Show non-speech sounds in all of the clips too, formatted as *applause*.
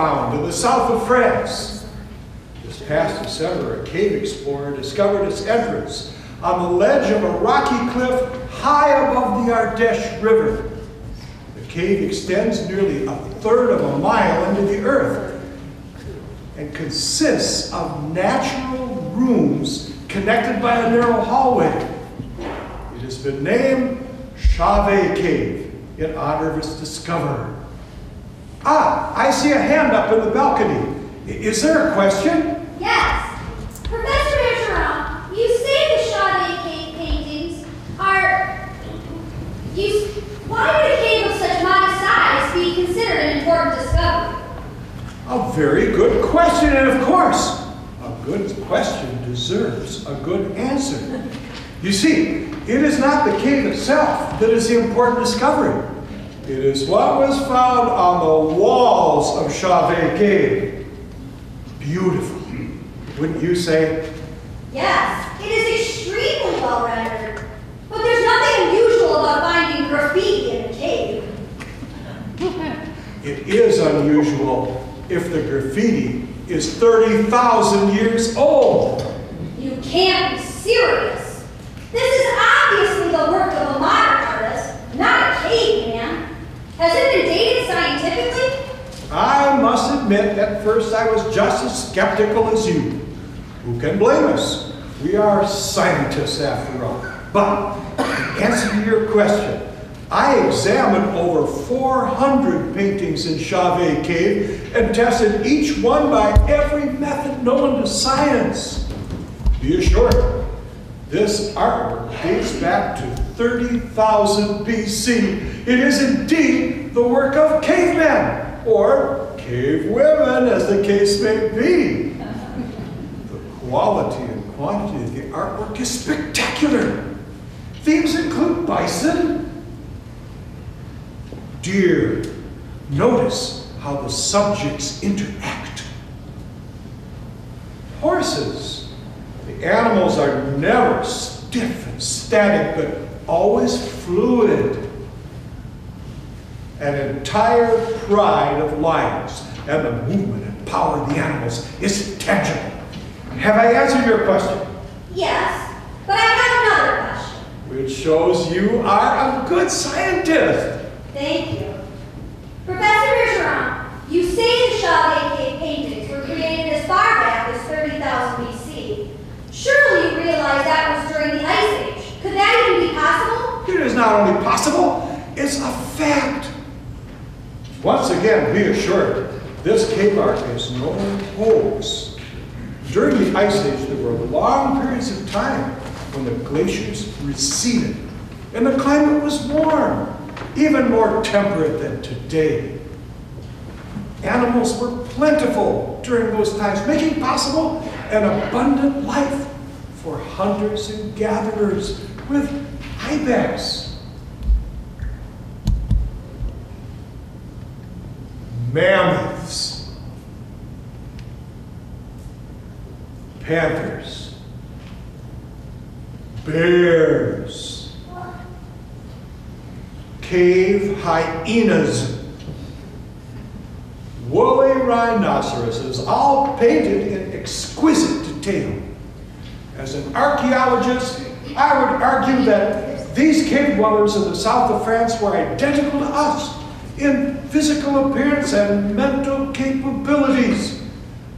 found in the south of France. This past December, a cave explorer discovered its entrance on the ledge of a rocky cliff high above the Ardèche River. The cave extends nearly a third of a mile into the earth and consists of natural rooms connected by a narrow hallway. It has been named Chauvet Cave in honor of its discoverer. Ah, I see a hand up in the balcony. Is there a question? Yes. Professor Bergeron, you say the Chauvet cave paintings are... You, why would a cave of such modest size be considered an important discovery? A very good question, and of course, a good question deserves a good answer. You see, it is not the cave itself that is the important discovery. It is what was found on the walls of Chauvet Cave. Beautiful, wouldn't you say? Yes, it is extremely well rendered. But there's nothing unusual about finding graffiti in a cave. It is unusual if the graffiti is 30,000 years old. You can't be serious. This is obviously the work of a modern artist, not a caveman. Has it been dated scientifically? I must admit, at first I was just as skeptical as you. Who can blame us? We are scientists after all. But, in answer to your question, I examined over 400 paintings in Chauvet Cave and tested each one by every method known to science. Be assured, this artwork dates back to 30,000 BC. It is indeed the work of cavemen, or cave women, as the case may be. The quality and quantity of the artwork is spectacular. Themes include bison, deer. Notice how the subjects interact. Horses. The animals are never stiff and static, but always fluid. An entire pride of lions and the movement and power of the animals is tangible. Have I answered your question? Yes, but I have another question. Which shows you are a good scientist. Thank you. Professor Bergeron, you say the cave paintings were created as far back as 30,000 BC. Surely you realize that was during the Ice Age. That even be possible? It is not only possible, it's a fact. Once again, be assured, this cave art is no hoax. During the Ice Age, there were long periods of time when the glaciers receded and the climate was warm, even more temperate than today. Animals were plentiful during those times, making possible an abundant life for hunters and gatherers with ibex. Mammoths, panthers, bears, cave hyenas, woolly rhinoceroses, all painted in exquisite detail. As an archaeologist, I would argue that these cave dwellers in the south of France were identical to us in physical appearance and mental capabilities.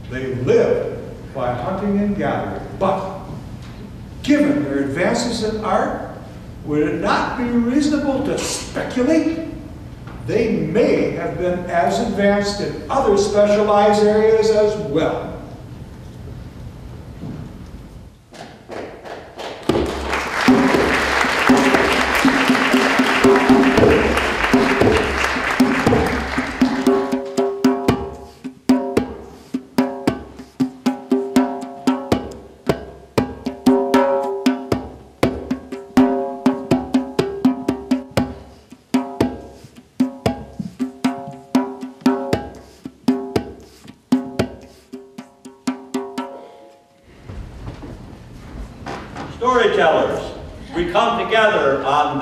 They lived by hunting and gathering, but given their advances in art, would it not be reasonable to speculate they may have been as advanced in other specialized areas as well?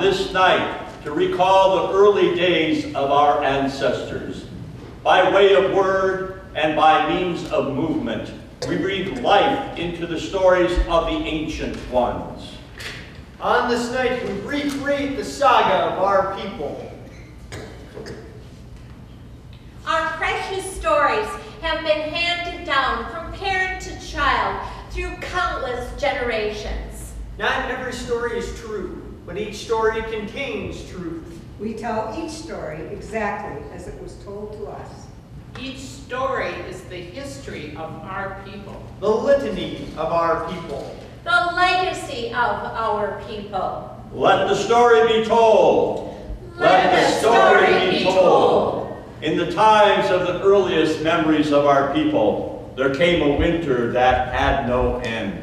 This night to recall the early days of our ancestors. By way of word and by means of movement, we breathe life into the stories of the ancient ones. On this night, we recreate the saga of our people. Our precious stories have been handed down from parent to child through countless generations. Not every story is true, but each story contains truth. We tell each story exactly as it was told to us. Each story is the history of our people. The litany of our people. The legacy of our people. Let the story be told. Let the story be told. In the times of the earliest memories of our people, there came a winter that had no end.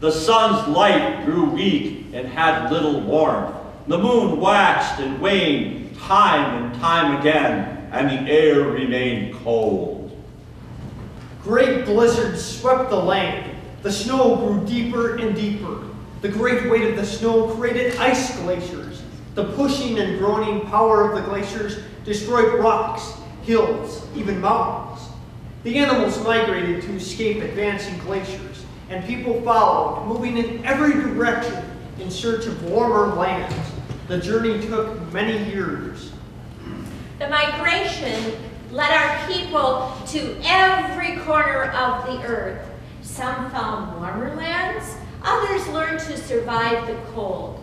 The sun's light grew weak and had little warmth. The moon waxed and waned time and time again, and the air remained cold. Great blizzards swept the land. The snow grew deeper and deeper. The great weight of the snow created ice glaciers. The pushing and groaning power of the glaciers destroyed rocks, hills, even mountains. The animals migrated to escape advancing glaciers, and people followed, moving in every direction in search of warmer lands. The journey took many years. The migration led our people to every corner of the earth. Some found warmer lands, others learned to survive the cold.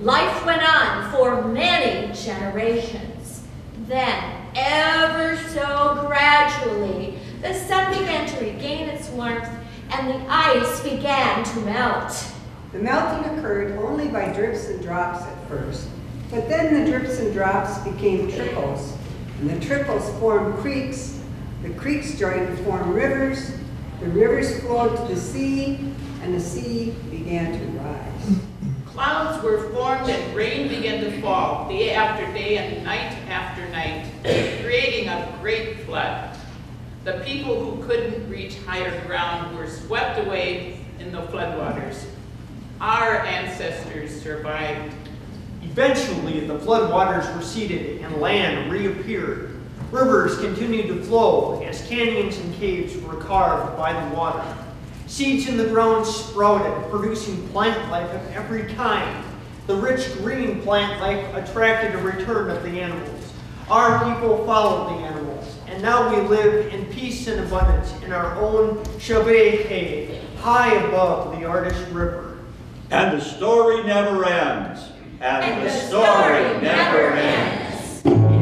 Life went on for many generations. Then, ever so gradually, the sun began to regain its warmth and the ice began to melt. The melting occurred only by drips and drops at first, but then the drips and drops became trickles, and the trickles formed creeks, the creeks joined to form rivers, the rivers flowed to the sea, and the sea began to rise. Clouds were formed and rain began to fall day after day and night after night, creating a great flood. The people who couldn't reach higher ground were swept away in the floodwaters. Our ancestors survived. Eventually, the floodwaters receded and land reappeared. Rivers continued to flow as canyons and caves were carved by the water. Seeds in the ground sprouted, producing plant life of every kind. The rich green plant life attracted a return of the animals. Our people followed the animals, and now we live in peace and abundance in our own Chauvet cave, high above the Ardèche River. And the story never ends. And, the, story, never ends. The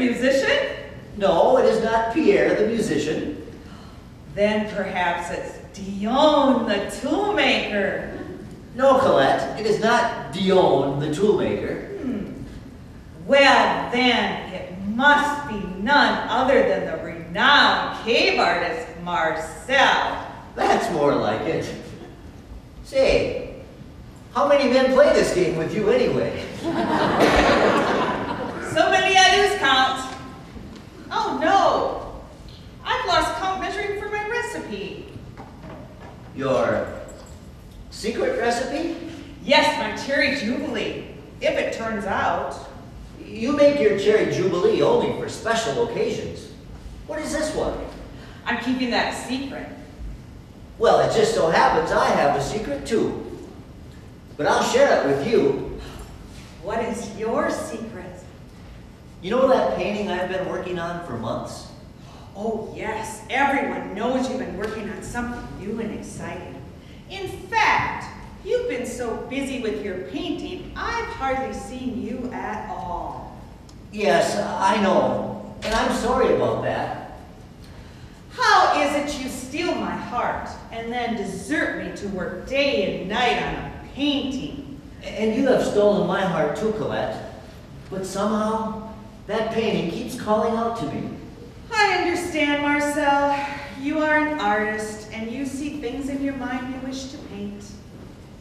musician? No, it is not Pierre the musician. Then perhaps it's Dion the toolmaker. No, Colette, it is not Dion the toolmaker. Hmm. Well, then it must be none other than the renowned cave artist Marcel. That's more like it. Say, how many men play this game with you anyway? *laughs* So many I lose count. Oh no, I've lost count measuring for my recipe. Your secret recipe? Yes, my cherry jubilee, if it turns out. You make your cherry jubilee only for special occasions. What is this one? I'm keeping that secret. Well, it just so happens I have a secret too. But I'll share it with you. What is your secret? You know that painting I've been working on for months? Oh yes, everyone knows you've been working on something new and exciting. In fact, you've been so busy with your painting, I've hardly seen you at all. Yes, I know. And I'm sorry about that. How is it you steal my heart and then desert me to work day and night on a painting? And you have stolen my heart too, Colette. But somehow, that painting keeps calling out to me. I understand, Marcel. You are an artist and you see things in your mind you wish to paint.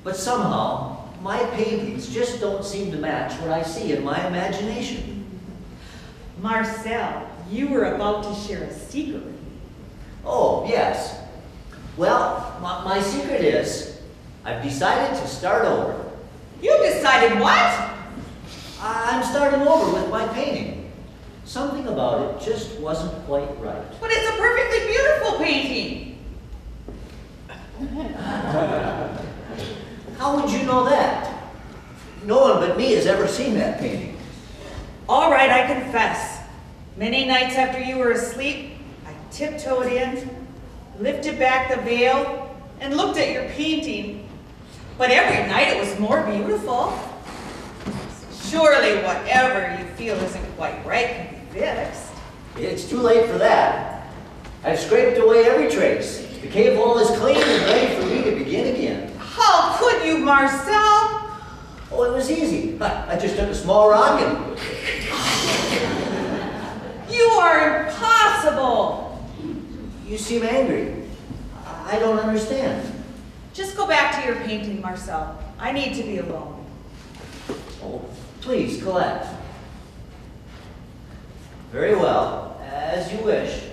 But somehow, my paintings just don't seem to match what I see in my imagination. Marcel, you were about to share a secret with me. Oh, yes. Well, my, my secret is I've decided to start over. You decided what? I'm starting over with my painting. Something about it just wasn't quite right. But it's a perfectly beautiful painting. *laughs* How would you know that? No one but me has ever seen that painting. All right, I confess. Many nights after you were asleep, I tiptoed in, lifted back the veil, and looked at your painting. But every night it was more beautiful. Surely whatever you feel isn't quite right fixed. It's too late for that. I've scraped away every trace. The cave wall is clean and ready for me to begin again. How could you, Marcel? Oh, it was easy. I, I just took a small rock and... you are impossible! You seem angry. I don't understand. Just go back to your painting, Marcel. I need to be alone. Oh, please, Colette. Very well, as you wish.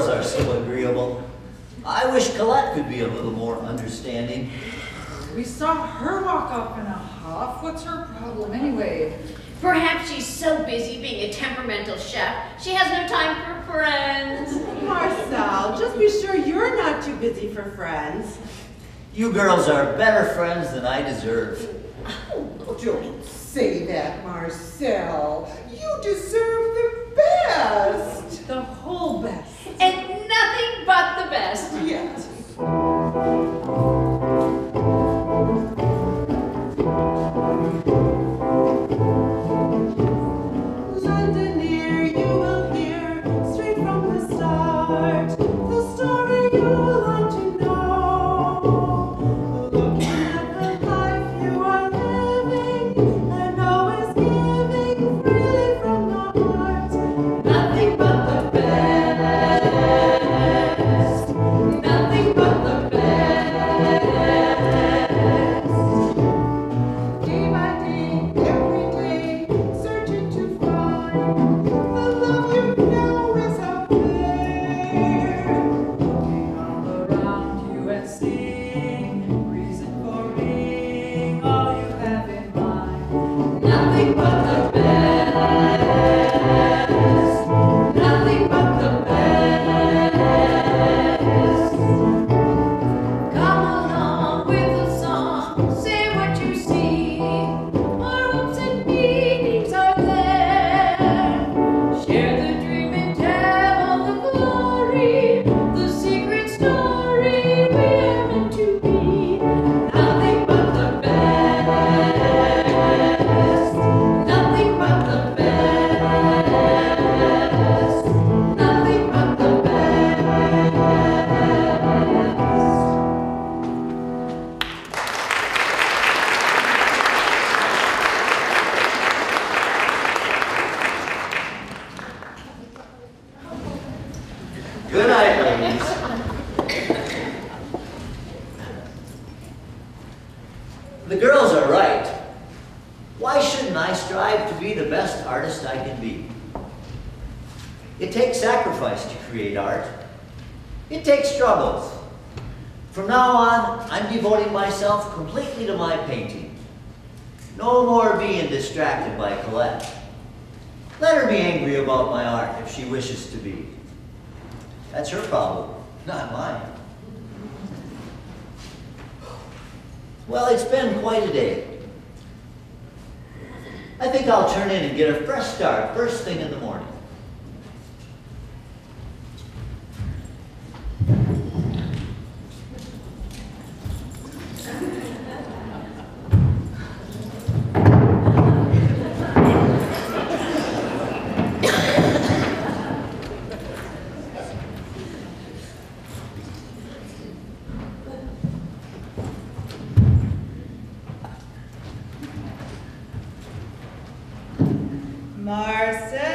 girls are so agreeable. I wish Colette could be a little more understanding. We saw her walk off in a huff. What's her problem anyway? Perhaps she's so busy being a temperamental chef, she has no time for friends. Marcel, just be sure you're not too busy for friends. You girls are better friends than I deserve. Oh, don't say that, Marcel. You deserve the best. The whole best but the best yet. Marcel.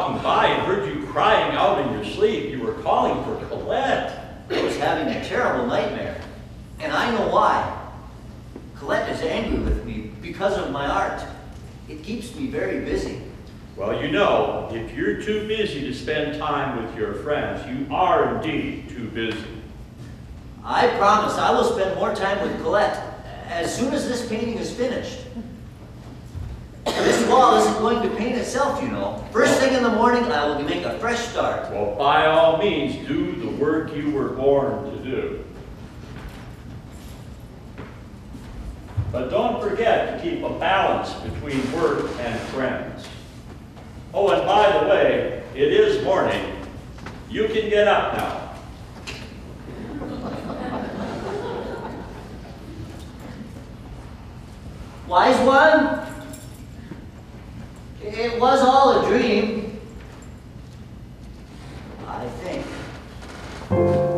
walking by and heard you crying out in your sleep. You were calling for Colette. I was having a terrible nightmare, and I know why. Colette is angry with me because of my art. It keeps me very busy. Well, you know, if you're too busy to spend time with your friends, you are indeed too busy. I promise I will spend more time with Colette as soon as this painting is finished. This wall isn't going to paint itself, you know. First thing in the morning, I will make a fresh start. Well, by all means, do the work you were born to do. But don't forget to keep a balance between work and friends. Oh, and by the way, it is morning. You can get up now. Wise one, it was all a dream. I think.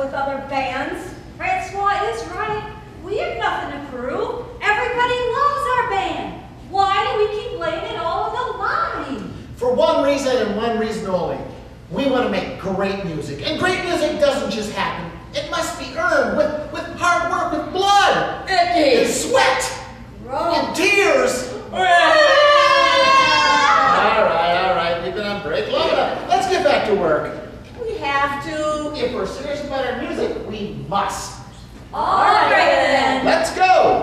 With other bands? Francois is right. We have nothing to prove. Everybody loves our band. Why do we keep laying it all on the line? For one reason and one reason only. We want to make great music. And great music doesn't just happen. It must be earned with, with hard work, with blood, and sweat, If we're serious about our music, we must. All right then. Let's go.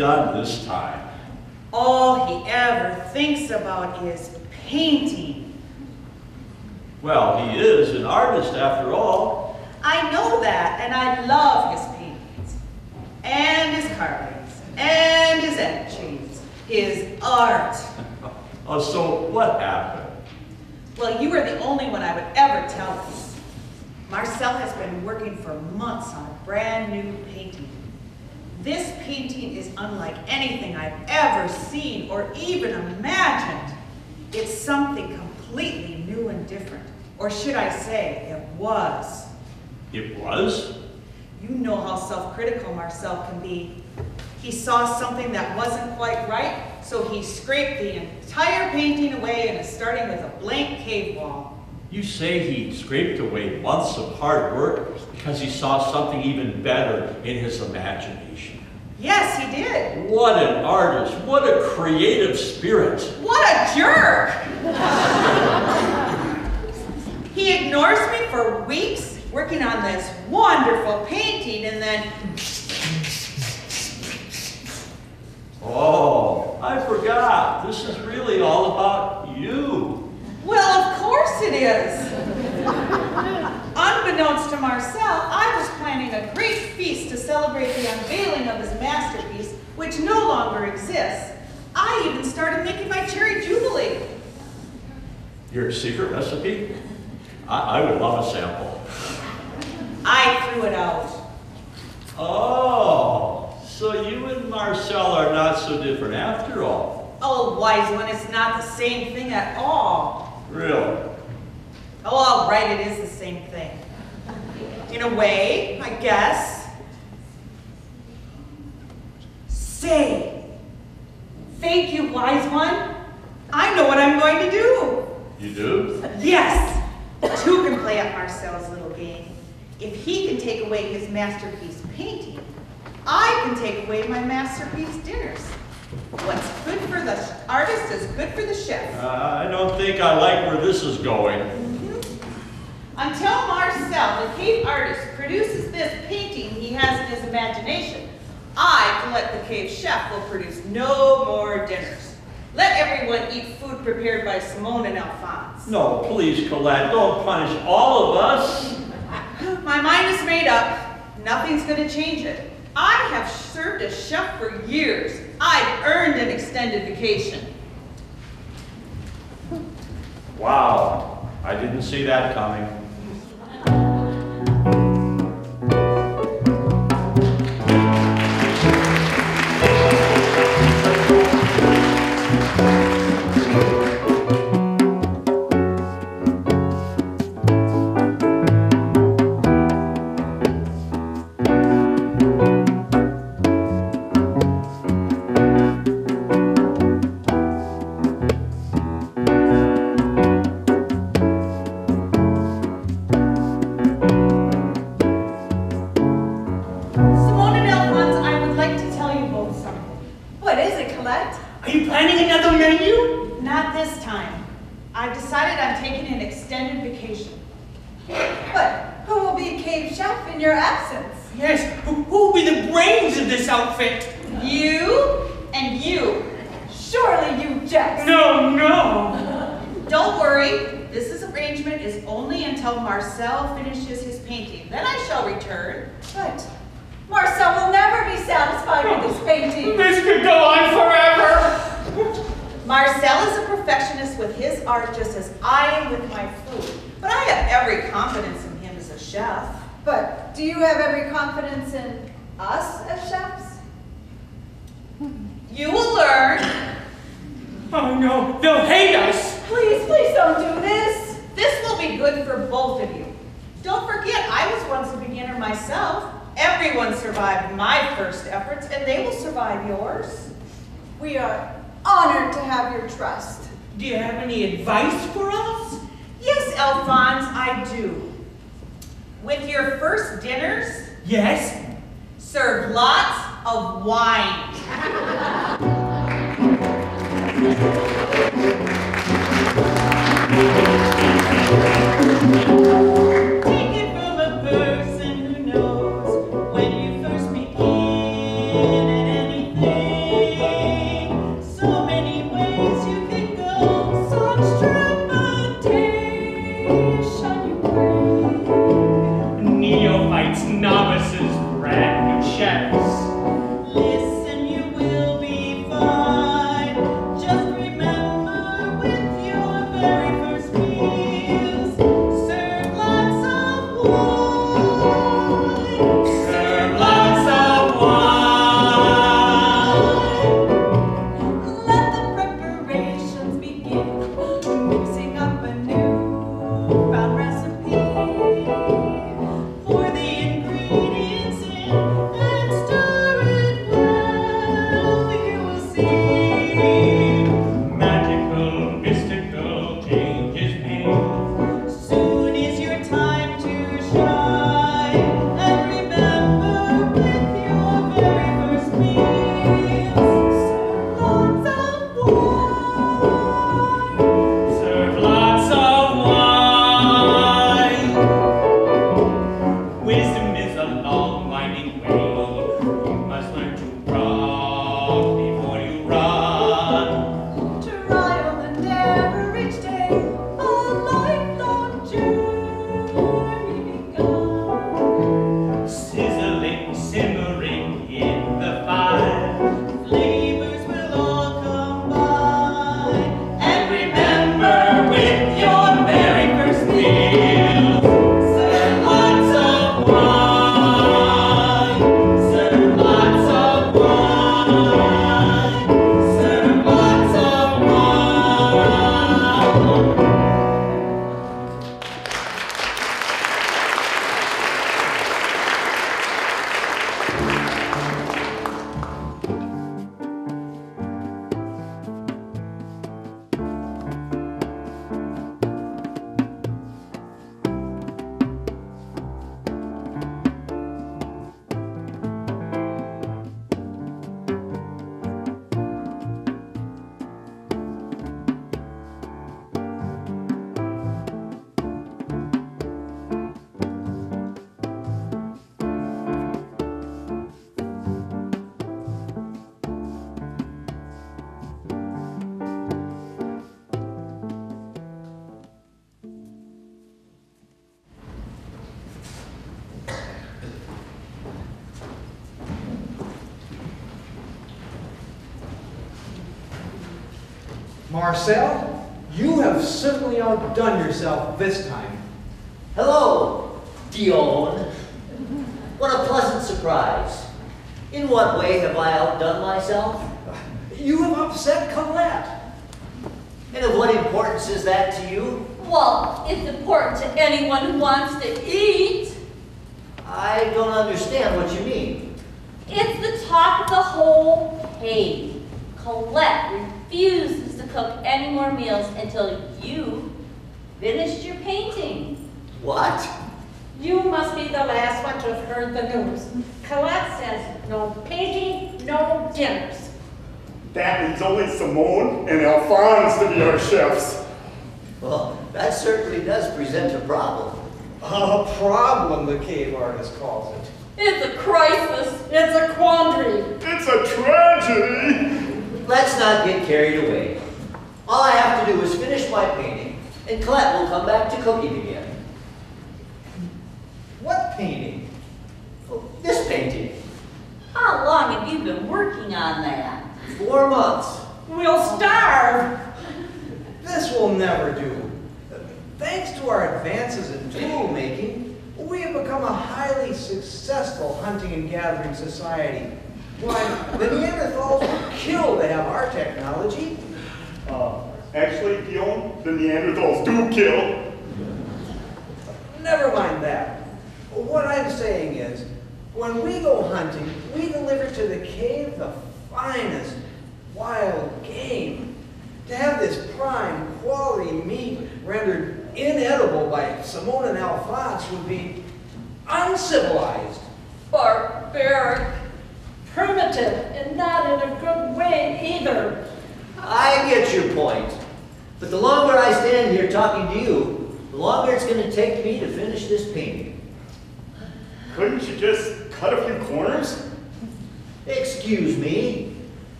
Done this time? All he ever thinks about is painting. Well, he is an artist after all. I know that, and I love his paintings, and his carvings, and his etchings, his art. *laughs* Oh, so what happened? Well, you are the only one I would ever tell this. Marcel has been working for months on a brand new painting. This painting is unlike anything I've ever seen or even imagined. It's something completely new and different. Or should I say, it was. It was? You know how self-critical Marcel can be. He saw something that wasn't quite right, so he scraped the entire painting away and is starting with a blank cave wall. You say he scraped away months of hard work because he saw something even better in his imagination. Yes, he did. What an artist. What a creative spirit. What a jerk! he ignores me for weeks working on this wonderful painting and then Oh, I forgot. This is really all about you. Well, of course it is. Unbeknownst to Marcel, I was planning a great feast to celebrate the unveiling of his masterpiece, which no longer exists. I even started making my cherry jubilee. Your secret recipe? I, I would love a sample. I threw it out. Oh, so you and Marcel are not so different after all. Oh, wise one, it's not the same thing at all. Really? Oh, all right, it is the same thing. In a way, I guess. Say, thank you, wise one. I know what I'm going to do. You do? Yes, two can play at Marcel's little game. If he can take away his masterpiece painting, I can take away my masterpiece dinners. What's good for the artist is good for the chef. Uh, I don't think I like where this is going. Until Marcel, the cave artist, produces this painting he has in his imagination, I, Colette the cave chef, will produce no more dinners. Let everyone eat food prepared by Simone and Alphonse. No, please, Colette, don't punish all of us. *laughs* My mind is made up. Nothing's going to change it. I have served as chef for years. I've earned an extended vacation. Wow, I didn't see that coming.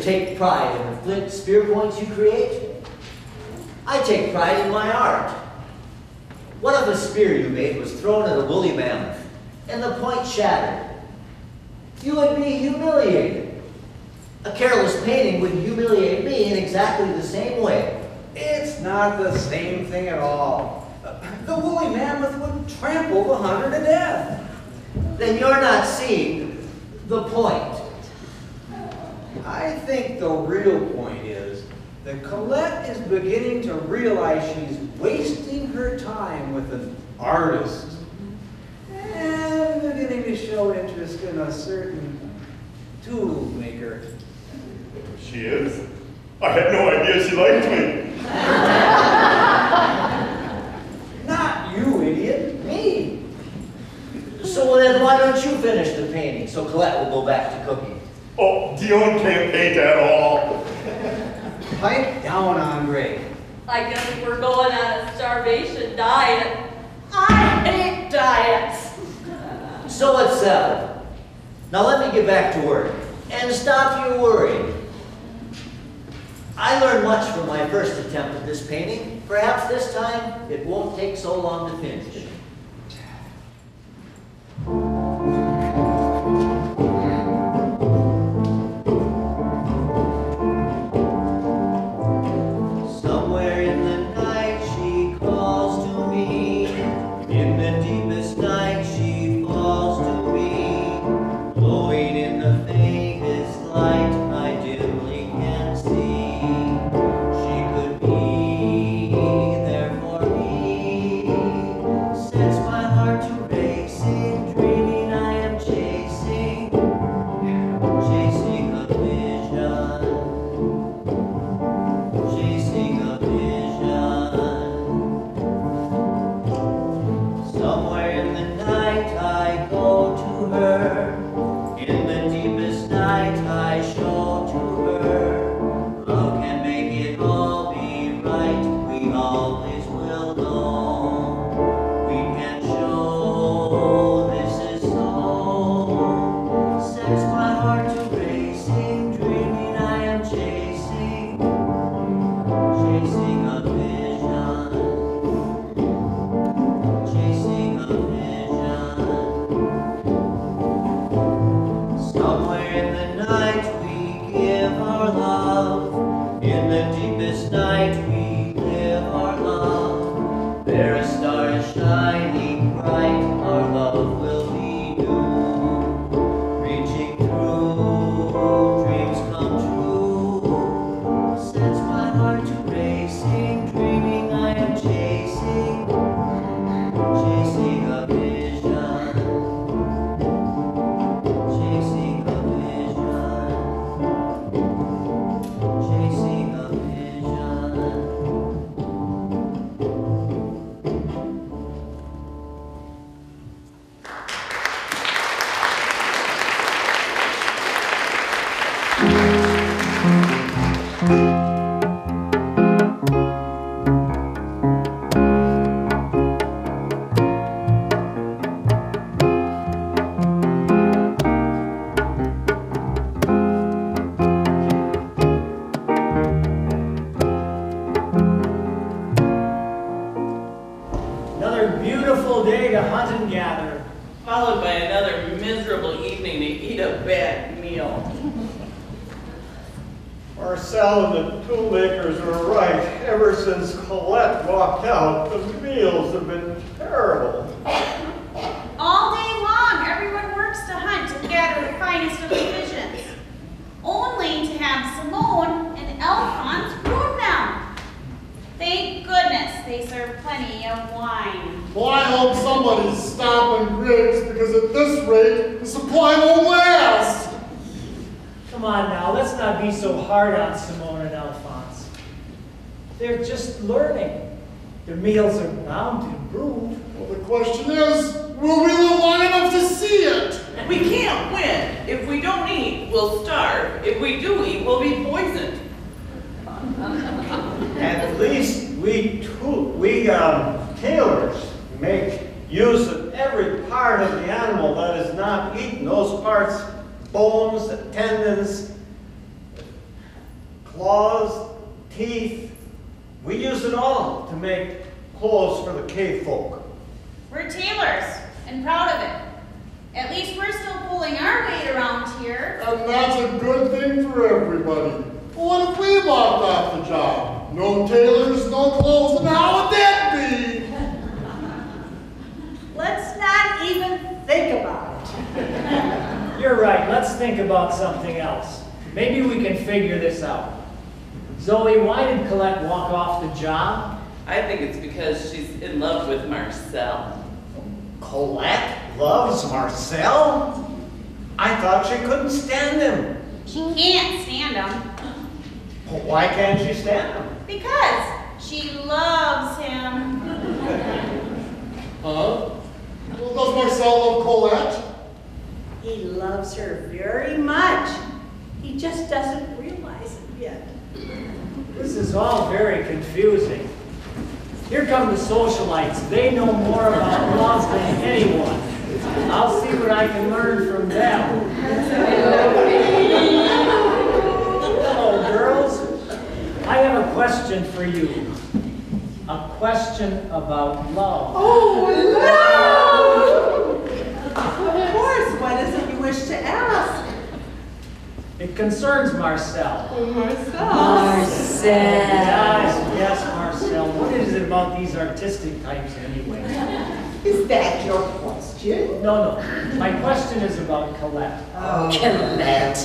Take pride in the flint spear points you create. I take pride in my art. One of the spear you made was thrown at a woolly mammoth and the point shattered? You would be humiliated. A careless painting would humiliate me in exactly the same way. It's not the same thing at all. The woolly mammoth would trample the hunter to death. Then you're not seeing the point. I think the real point is that Colette is beginning to realize she's wasting her time with an artist. And beginning to show interest in a certain tool maker. She is? I had no idea she liked me. Not you, idiot. Me. So then why don't you finish the painting so Colette will go back to cooking? Oh, Dion can't paint at all. Pipe down, Andre. I guess we're going on a starvation diet. I hate diets. So it's settled. Now let me get back to work and stop your worrying. I learned much from my first attempt at this painting. Perhaps this time it won't take so long to finish. Your question? No, no. My question is about Colette. Oh, Colette.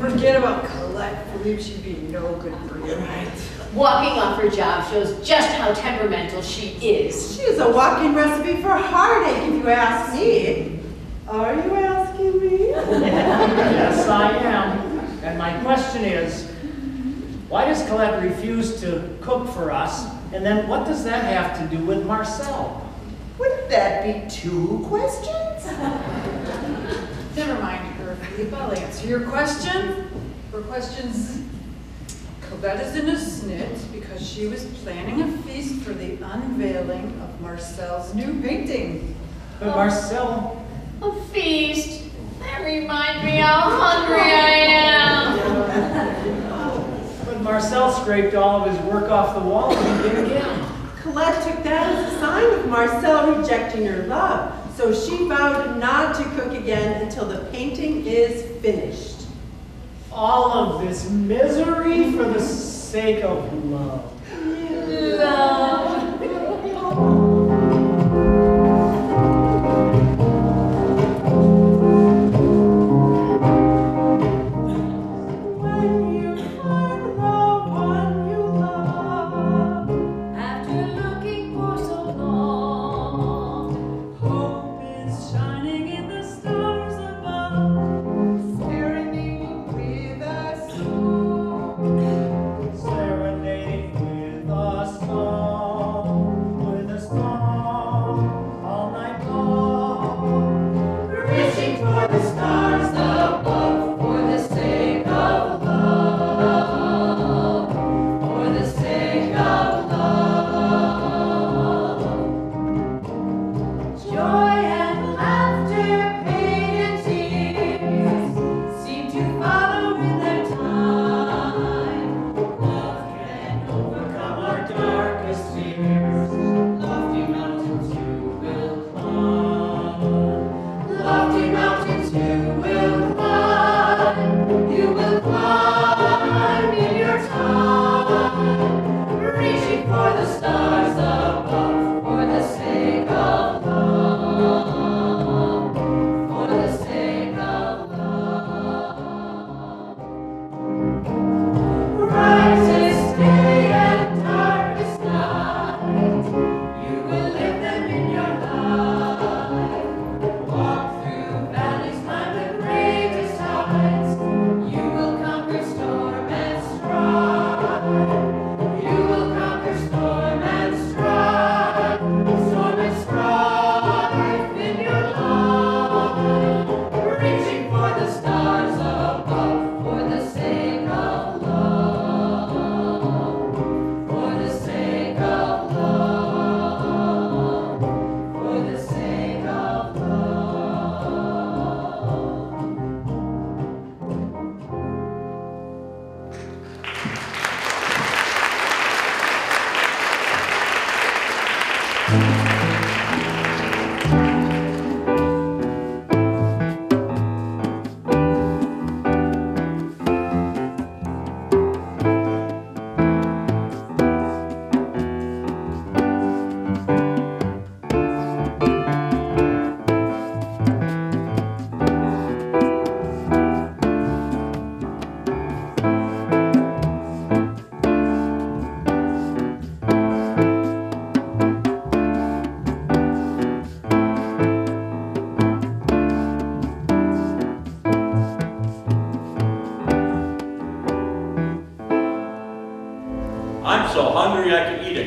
Forget about Colette. Believe she'd be no good for you. Right. Walking off her job shows just how temperamental she is. She is a walking recipe for heartache, if you ask me. Are you asking me? Yes, I am. And my question is, why does Colette refuse to cook for us? And then what does that have to do with Marcel? Wouldn't that be two questions? *laughs* Never mind her, I'll answer your question. Her question's Colette is in a snit because she was planning a feast for the unveiling of Marcel's new painting. But Marcel, A feast. That reminds me how hungry I am. but Marcel scraped all of his work off the wall and he did again. Colette took that as a sign of Marcel rejecting her love, so she vowed not to cook again until the painting is finished. All of this misery for the sake of love. After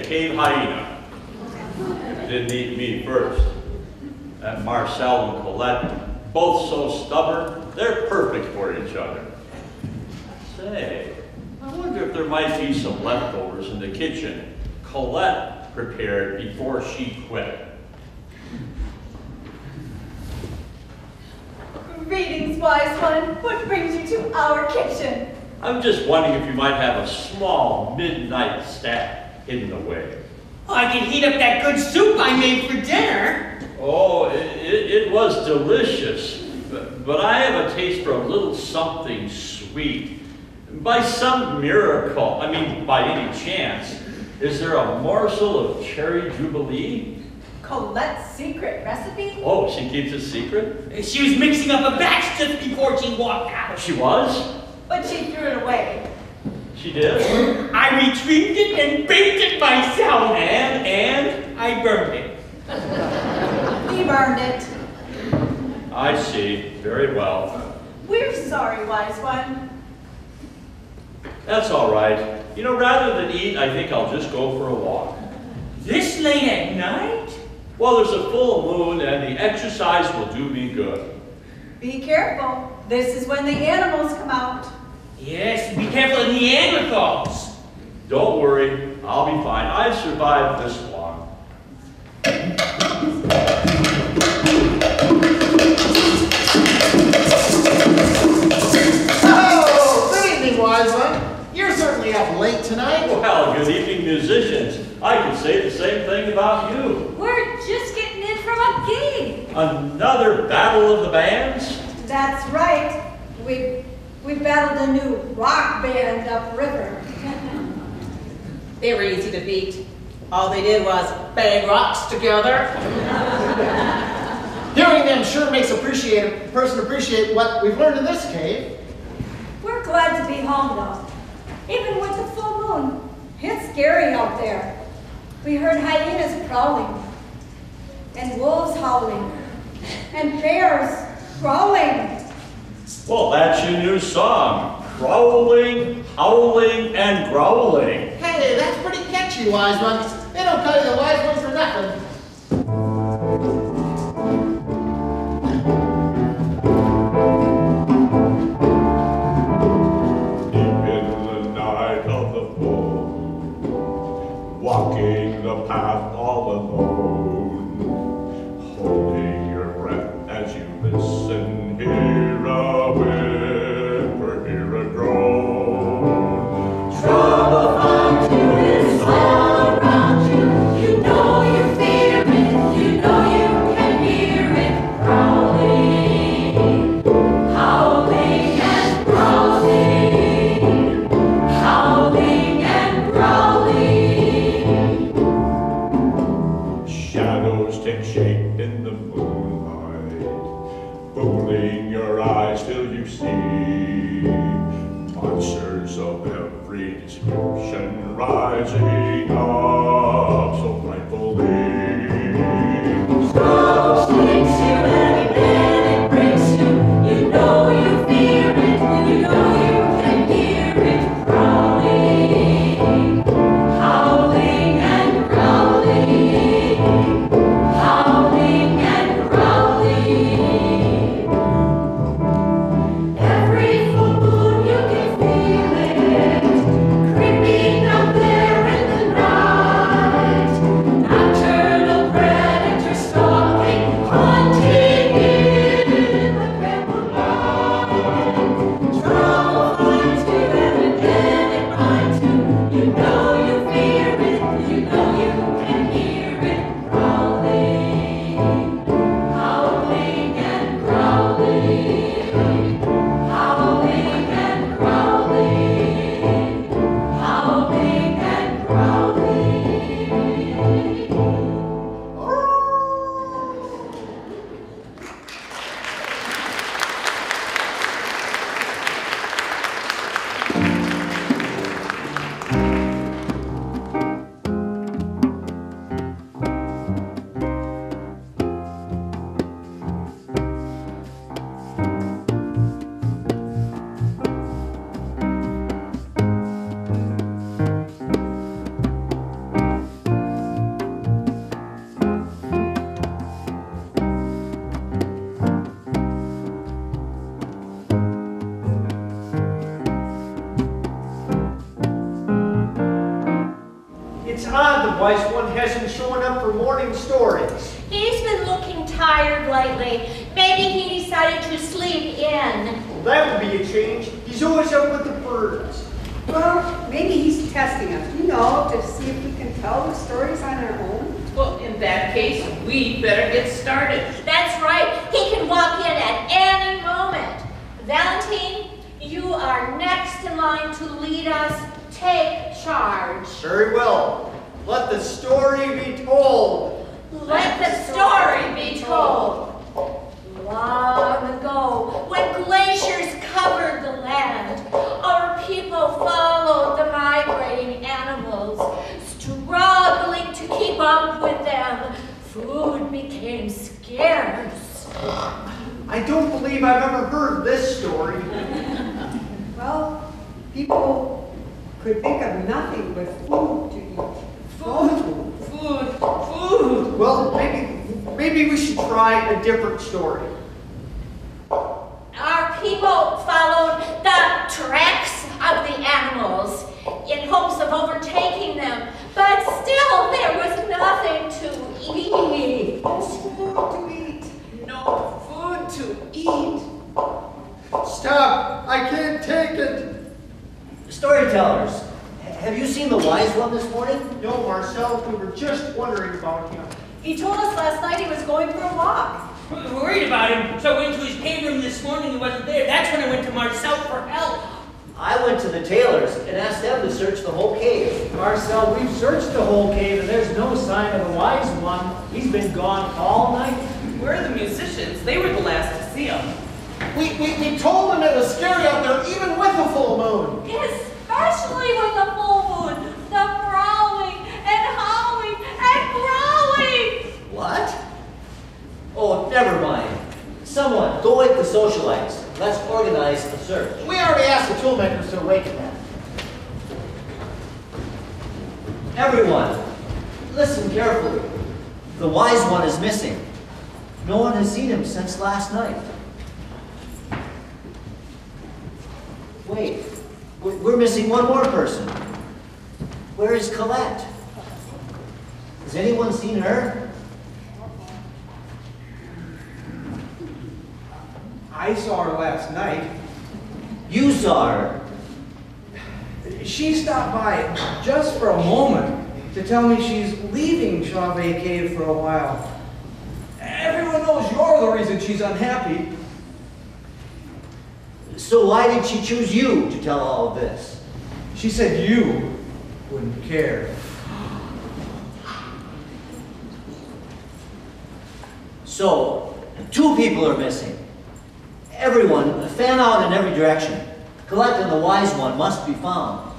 cave hyena. Didn't eat me first. That Marcel and Colette, both so stubborn, they're perfect for each other. Say, I wonder if there might be some leftovers in the kitchen Colette prepared before she quit. Greetings, wise one. What brings you to our kitchen? I'm just wondering if you might have a small midnight snack hidden away. Oh, I can heat up that good soup I made for dinner. Oh, it, it, it was delicious, but, but I have a taste for a little something sweet. By some miracle, I mean by any chance, is there a morsel of cherry jubilee? Colette's secret recipe? Oh, she keeps a secret? She was mixing up a batch just before she walked out. She was? But she threw it away. She did? I retrieved it and baked it myself. And, and? I burned it. He burned it. I see. Very well. We're sorry, wise one. That's all right. You know, rather than eat, I think I'll just go for a walk. This late at night? Well, there's a full moon and the exercise will do me good. Be careful. This is when the animals come out. Yes, be careful of Neanderthals. Don't worry, I'll be fine. I've survived this long. Oh, good evening, wise one. You're certainly up late tonight. Well, good evening, musicians. I could say the same thing about you. We're just getting in from a gig. Another battle of the bands? That's right. We we battled a new rock band upriver. They were easy to beat. All they did was bang rocks together. Hearing them sure makes appreciate a person appreciate what we've learned in this cave. We're glad to be home though. Even with the full moon. It's scary out there. We heard hyenas prowling. And wolves howling. And bears growling. Well, that's your new song. Growling, howling, and growling. Hey, that's pretty catchy, wise one. They don't call you the wise ones for nothing. Food became scarce. I don't believe I've ever heard this story. Well, people could think of nothing but food to eat. Food, food, food. Well, maybe, maybe we should try a different story. Our people followed the tracks of the animals in hopes of overtaking them, but still there was nothing to eat. Food to eat. No food to eat. Stop! I can't take it. Storytellers, have you seen the wise one this morning? No, Marcel, we were just wondering about him. He told us last night he was going for a walk. We were worried about him, so I went to his hay room this morning. He wasn't there. That's when I went to Marcel for help. I went to the tailors and asked them to search the whole cave. Marcel, we've searched the whole cave and there's no sign of the wise one. He's been gone all night. Where are the musicians? They were the last to see him. We, we, we told them it was scary out there, even with the full moon. Especially with the full moon, the growling and howling and growling. What? Oh, never mind. Someone, go wake the socialites. Let's organize a search. We already asked the toolmakers to awaken them. Everyone, listen carefully. The wise one is missing. No one has seen him since last night. Wait, we- we're missing one more person. Where is Colette? Has anyone seen her? I saw her last night. You saw her. She stopped by just for a moment to tell me she's leaving Chauvet Cave for a while. Everyone knows you're the reason she's unhappy. So why did she choose you to tell all this? She said you wouldn't care. So, two people are missing. Everyone, fan out in every direction. Colette and the wise one must be found.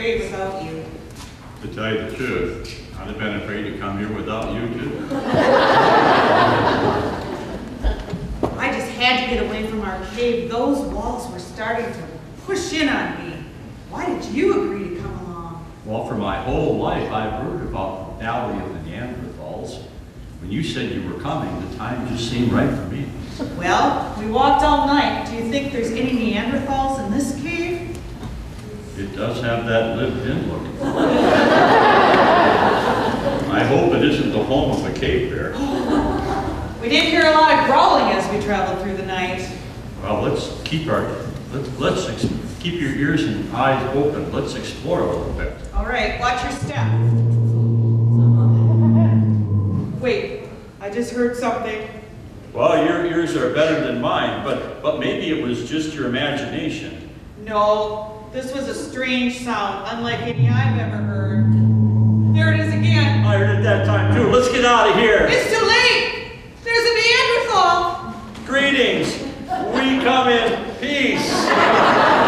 Afraid without you. To tell you the truth, I'd have been afraid to come here without you too. I just had to get away from our cave. Those walls were starting to push in on me. Why did you agree to come along? Well, for my whole life, I've heard about the Valley of the Neanderthals. When you said you were coming, the time just seemed right for me. Well, we walked all night. Do you think there's any Neanderthals does have that lived-in look. I hope it isn't the home of a cave bear. We did hear a lot of growling as we traveled through the night. Well, let's keep our, let's, let's keep your ears and eyes open. Let's explore a little bit. All right, watch your step. Wait, I just heard something. Well, your ears are better than mine, but, but maybe it was just your imagination. No, this was a strange sound, unlike any I've ever heard. There it is again. I heard it that time too. Let's get out of here. It's too late. There's a Neanderthal. Greetings. We come in peace. *laughs*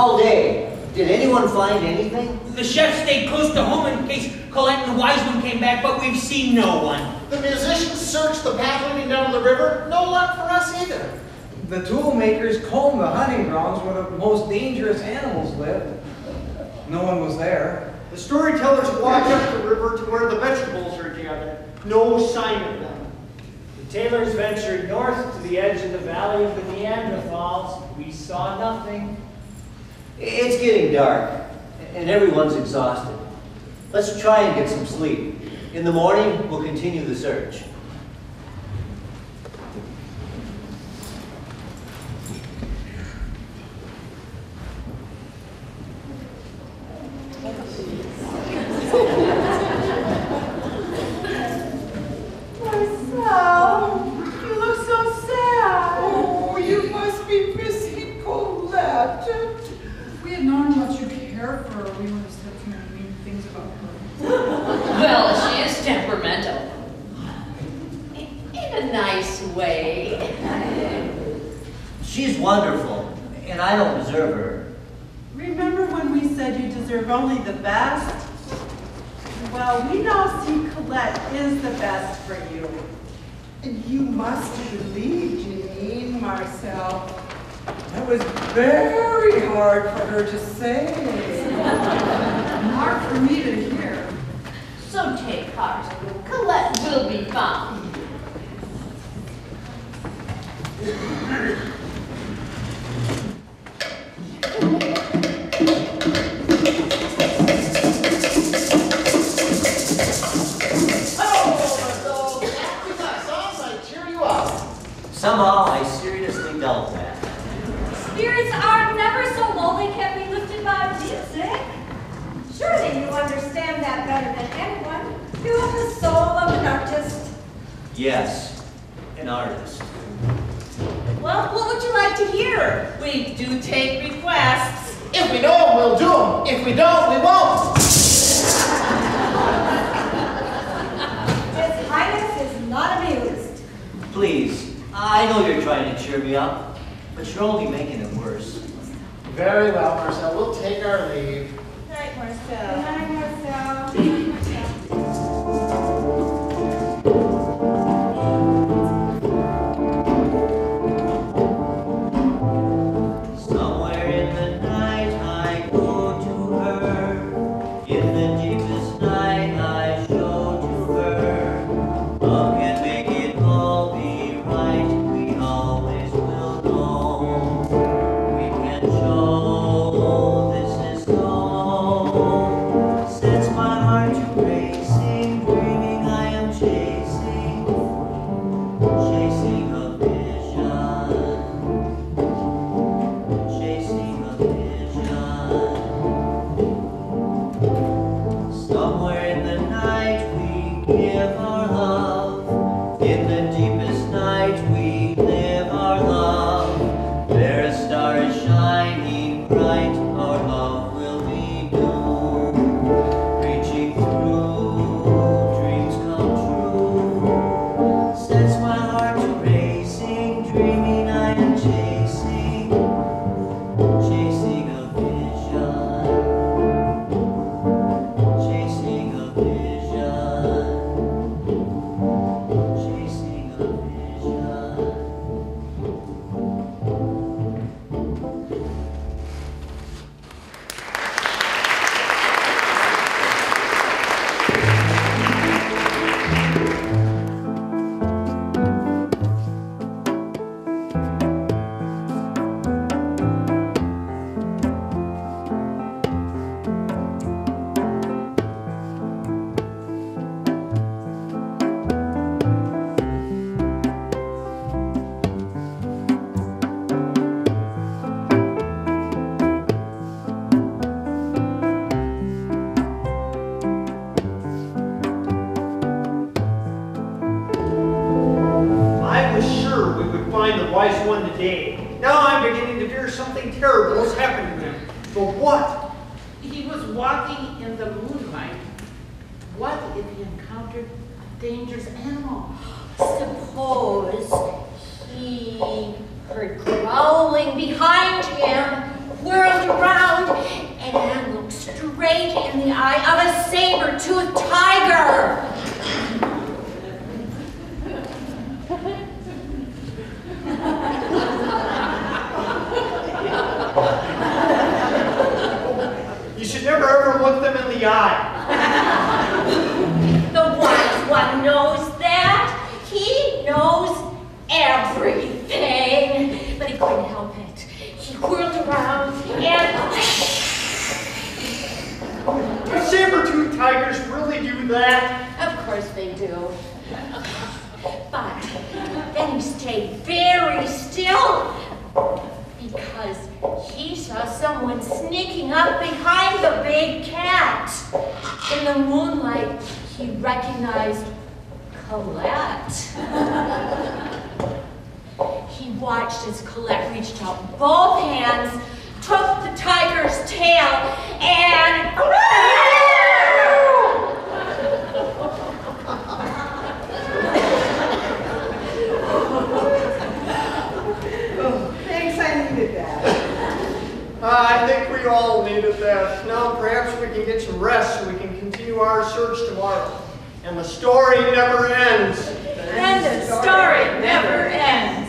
all day. Did anyone find anything? The chef stayed close to home in case Colette and the wise one came back, but we've seen no one. The musicians searched the path leading down to the river. No luck for us either. The tool makers combed the hunting grounds where the most dangerous animals lived. No one was there. The storytellers walked up the river to where the vegetables are gathered. No sign of them. The tailors ventured north to the edge of the Valley of the Neanderthals. We saw nothing. It's getting dark, and everyone's exhausted. Let's try and get some sleep. In the morning, we'll continue the search. Marcel, you look so sad. Oh, you must be missing Colette. If we had known how much you care for her, we would have said some mean things about her. Well, she is temperamental. In a nice way. She's wonderful, and I don't deserve her. Remember when we said you deserve only the best? Well, we now see Colette is the best for you. And you must believe Janine, Marcel. That was very hard for her to say. Hard for me to hear. So take heart. Colette will to a tiger. you should never ever look them in the eye. Of course they do. But then he stayed very still because he saw someone sneaking up behind the big cat. In the moonlight, he recognized Colette. he watched as Colette reached out both hands, took the tiger's tail, and... Uh, I think we all needed that. Now perhaps we can get some rest so we can continue our search tomorrow. And the story never ends. And the story never ends.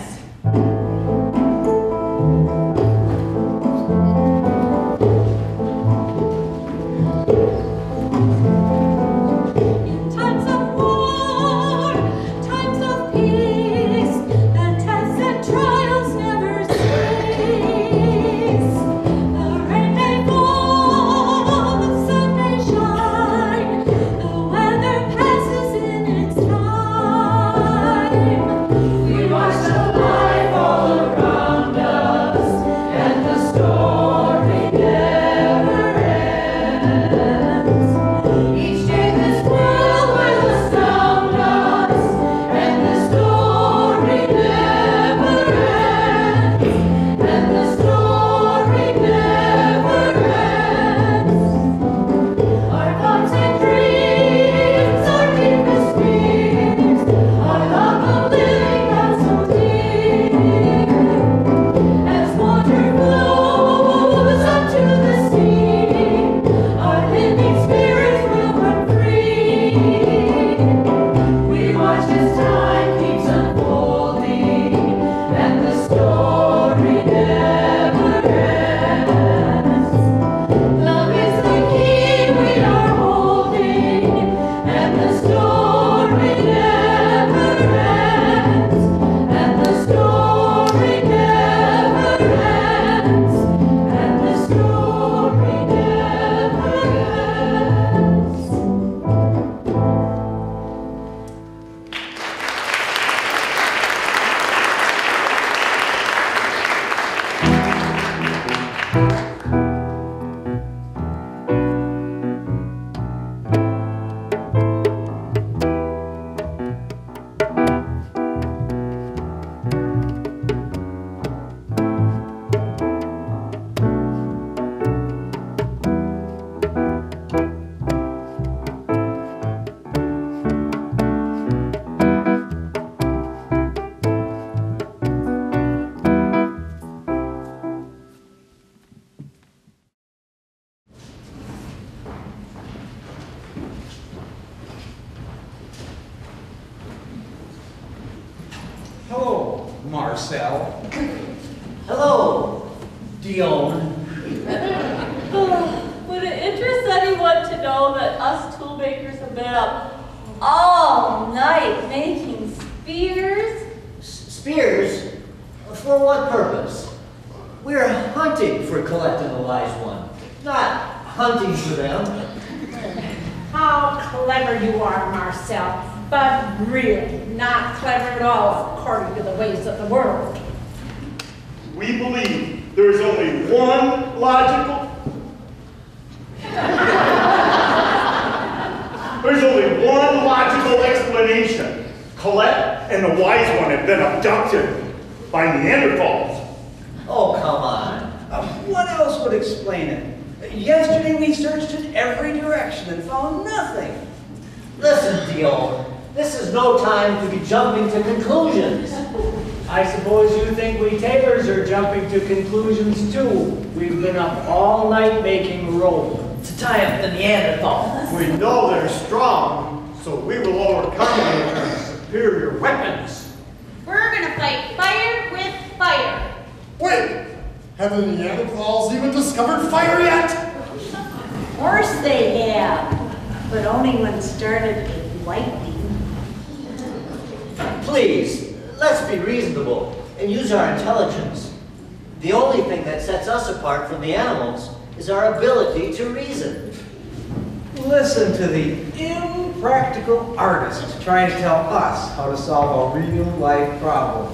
how to solve a real life problem.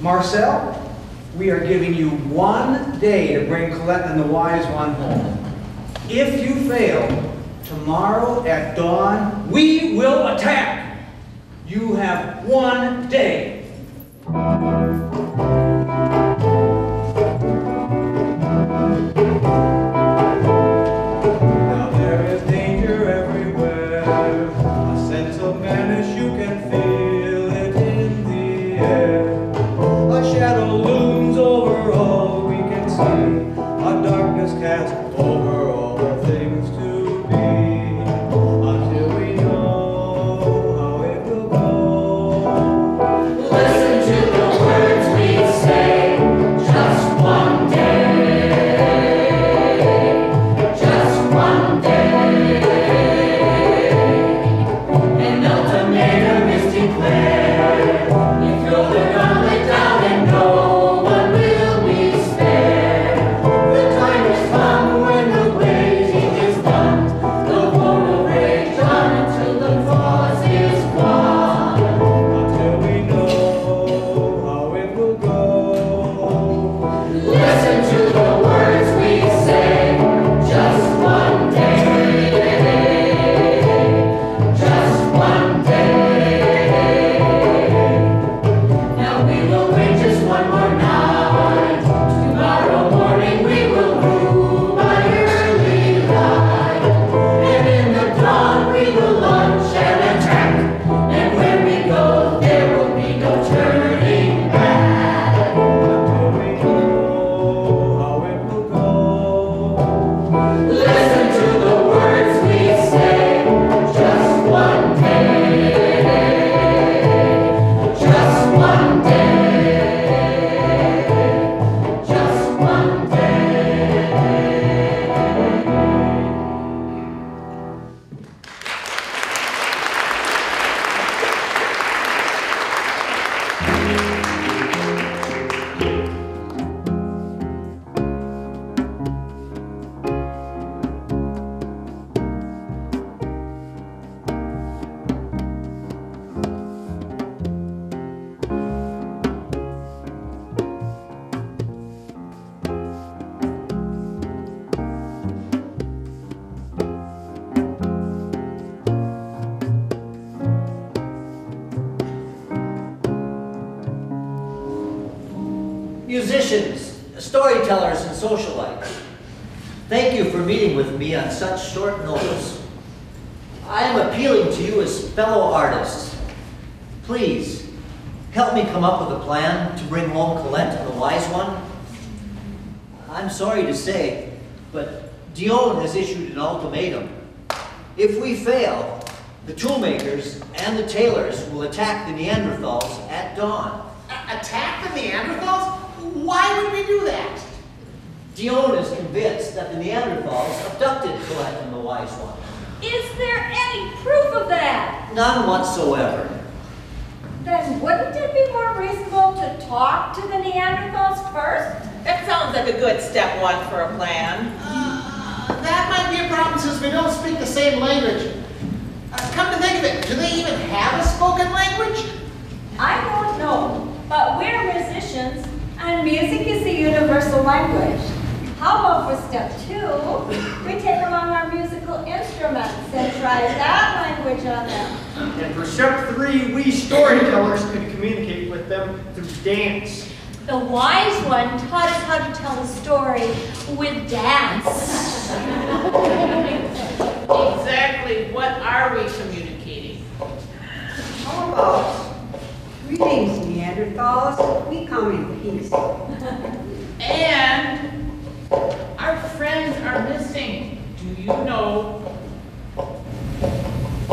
Marcel, we are giving you one day to bring Colette and the wise one home. If you fail, tomorrow at dawn, we will attack. You have one day.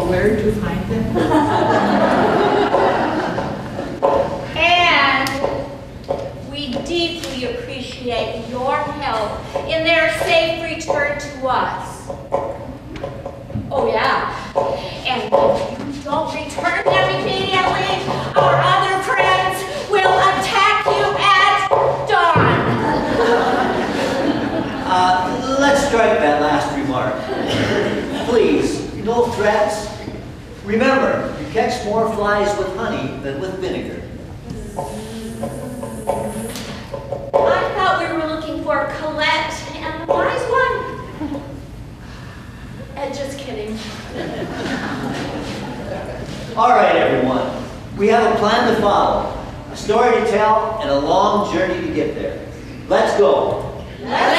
where to find them. and we deeply appreciate your help in their safe return to us. Oh yeah. And if you don't return them immediately, our other friends will attack you at dawn. uh, let's strike that last remark. Please, no threats, Remember, you catch more flies with honey than with vinegar. I thought we were looking for Colette and the wise one. And just kidding. All right, everyone. We have a plan to follow, a story to tell, and a long journey to get there. Let's go. Let's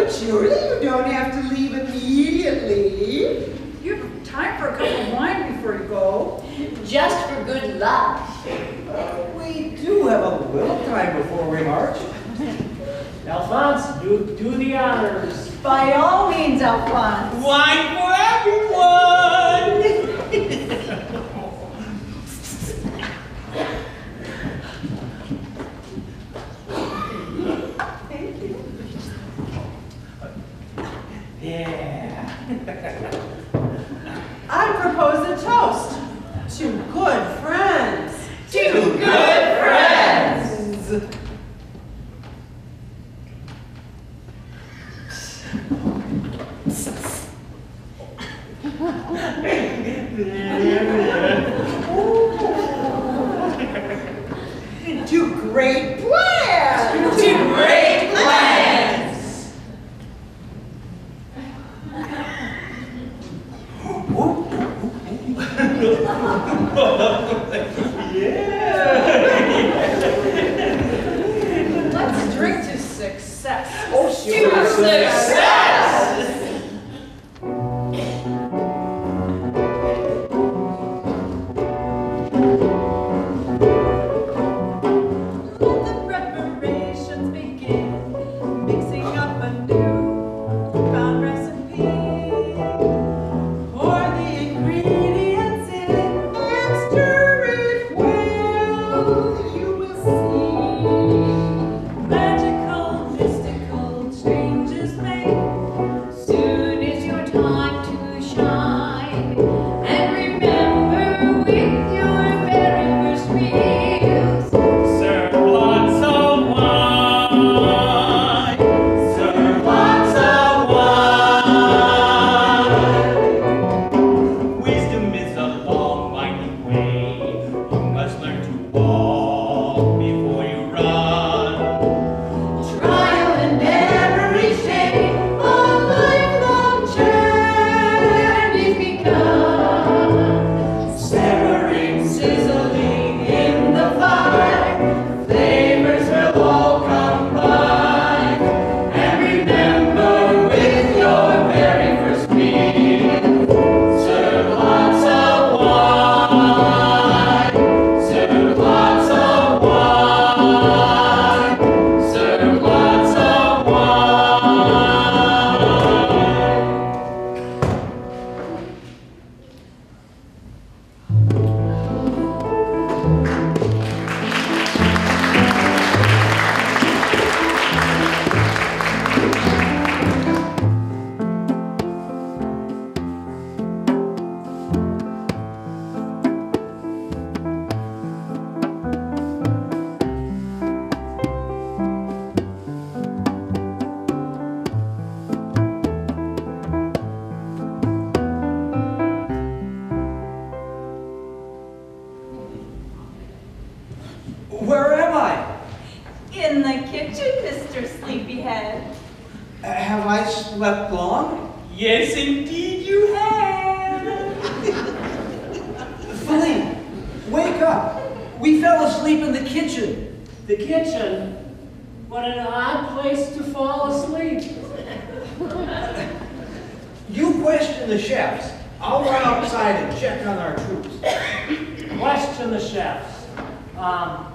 But surely you don't have to leave immediately. You have time for a cup of wine before you go. Just for good luck. We do have a little time before we march. *laughs* Alphonse, do, do the honors. By all means, Alphonse. Wine for everyone! Where am I? In the kitchen, Mr. Sleepyhead. Have I slept long? Yes, indeed you have. *laughs* Philippe, wake up. We fell asleep in the kitchen. The kitchen? What an odd place to fall asleep. *laughs* You question the chefs. I'll run outside and check on our troops. Question the chefs. Um,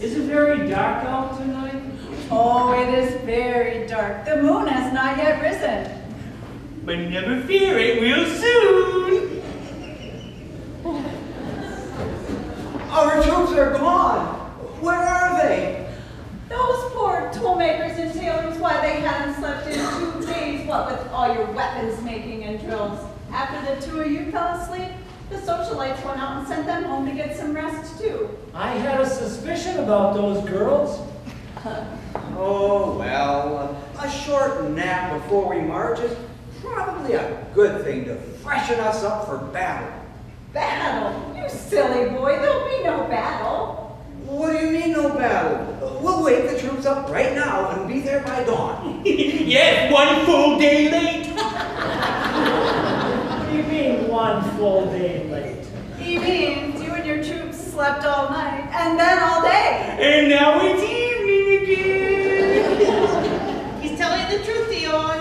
is it very dark out tonight? Oh, it is very dark. The moon has not yet risen. But never fear, it will soon. Our troops are gone. Where are they? Those poor toolmakers and tailors, why they hadn't slept in two days, what with all your weapons making and drills. After the two of you fell asleep, the socialites went out and sent them home to get some rest too. I had a suspicion about those girls. *laughs* Oh, well, a short nap before we march is probably a good thing to freshen us up for battle. Battle? You silly boy, there'll be no battle. What do you mean no battle? We'll wake the troops up right now and be there by dawn. *laughs* yes, one full day late. One full day late? He means you and your troops slept all night and then all day. And now it's evening again. He's telling the truth, Dion.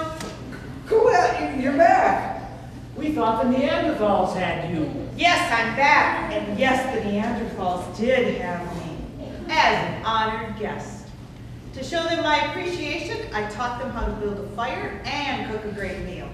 Colette, you're back. We thought the Neanderthals had you. Yes, I'm back. And yes, the Neanderthals did have me as an honored guest. To show them my appreciation, I taught them how to build a fire and cook a great meal.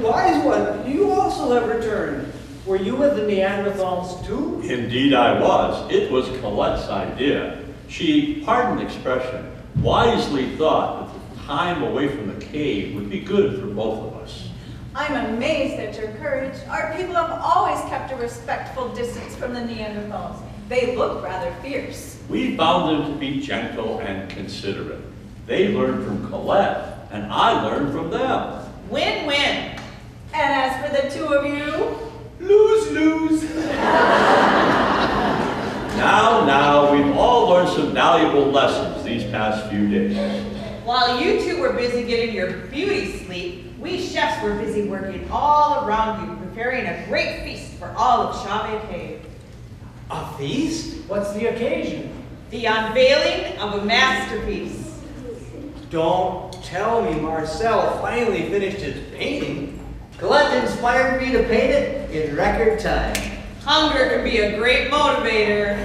Wise one, you also have returned. Were you with the Neanderthals too? Indeed I was. It was Colette's idea. She, pardon the expression, wisely thought that the time away from the cave would be good for both of us. I'm amazed at your courage. Our people have always kept a respectful distance from the Neanderthals. They look rather fierce. We found them to be gentle and considerate. They learned from Colette, and I learned from them. Win-win. And as for the two of you, Lose, lose. Now, now, we've all learned some valuable lessons these past few days. While you two were busy getting your beauty sleep, we chefs were busy working all around you, preparing a great feast for all of Chauvet Cave. A feast? What's the occasion? The unveiling of a masterpiece. Don't tell me Marcel finally finished his painting. Colette inspired me to paint it in record time. Hunger can be a great motivator.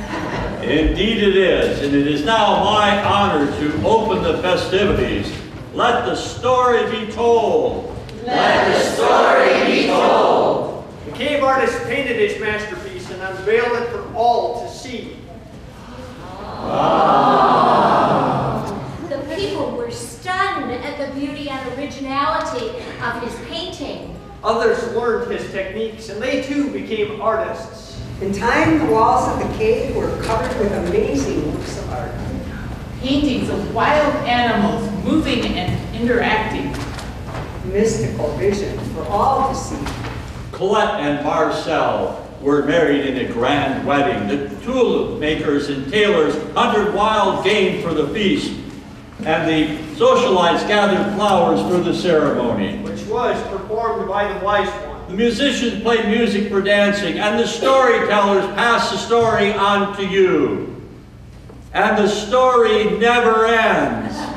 Indeed it is, and it is now my honor to open the festivities. Let the story be told. Let the story be told. The cave artist painted his masterpiece and unveiled it for all to see. The people were stunned at the beauty and originality of his painting. Others learned his techniques and they too became artists. In time, the walls of the cave were covered with amazing works of art. Paintings of wild animals moving and interacting. Mystical visions for all to see. Colette and Marcel were married in a grand wedding. The tulip makers and tailors hunted wild game for the feast, and the socialites gathered flowers for the ceremony. which was performed by the wise one. The musicians played music for dancing, and the storytellers passed the story on to you. And the story never ends.